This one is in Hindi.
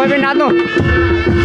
भाई ना